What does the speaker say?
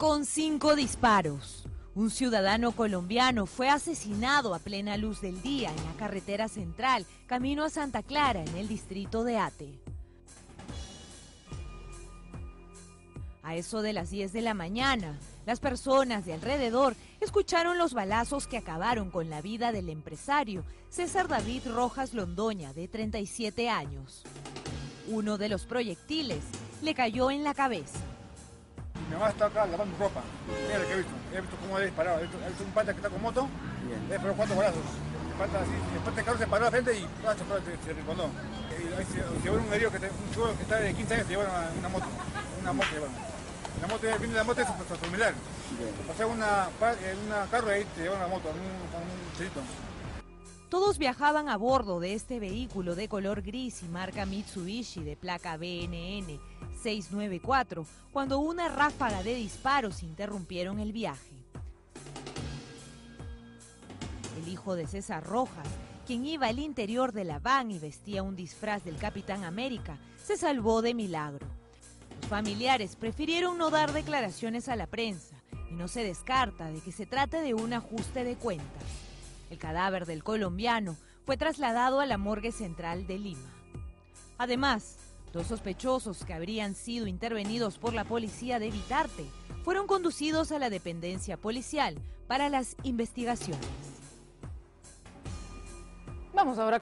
Con cinco disparos, un ciudadano colombiano fue asesinado a plena luz del día en la carretera central, camino a Santa Clara, en el distrito de Ate. A eso de las 10 de la mañana, las personas de alrededor escucharon los balazos que acabaron con la vida del empresario César David Rojas Londoña, de 37 años. Uno de los proyectiles le cayó en la cabeza. Mamá está acá lavando ropa. Mira lo que he visto. He visto cómo ha disparado. He visto, he visto un pata que está con moto. Le disparó cuatro balazos. El pata así. Después el carro se paró a la frente y ah, se, se. Y ahí se, llevaron un herido que, te- un chico que está de 15 años, se llevaron a una moto. Una moto llevaron. La moto viene de la moto es familiar. Pasó una, en una carro y ahí te llevaron la moto, con un, un chilito. Todos viajaban a bordo de este vehículo de color gris y marca Mitsubishi de placa BNN 694 cuando una ráfaga de disparos interrumpieron el viaje. El hijo de César Rojas, quien iba al interior de la van y vestía un disfraz del Capitán América, se salvó de milagro. Los familiares prefirieron no dar declaraciones a la prensa y no se descarta de que se trate de un ajuste de cuentas. El cadáver del colombiano fue trasladado a la morgue central de Lima. Además, dos sospechosos que habrían sido intervenidos por la policía de Vitarte fueron conducidos a la dependencia policial para las investigaciones. Vamos ahora